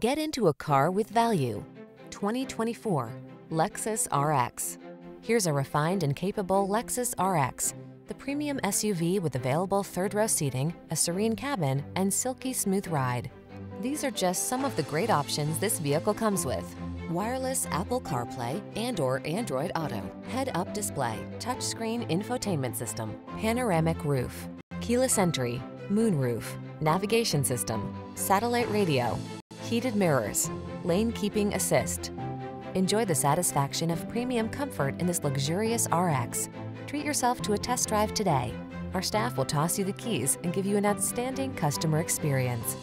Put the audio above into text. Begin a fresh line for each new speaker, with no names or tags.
Get into a car with value. 2024 Lexus RX. Here's a refined and capable Lexus RX, the premium SUV with available third-row seating, a serene cabin, and silky smooth ride. These are just some of the great options this vehicle comes with. Wireless Apple CarPlay and or Android Auto, head-up display, touchscreen infotainment system, panoramic roof, keyless entry, moonroof, navigation system, satellite radio, heated mirrors, lane keeping assist. Enjoy the satisfaction of premium comfort in this luxurious RX. Treat yourself to a test drive today. Our staff will toss you the keys and give you an outstanding customer experience.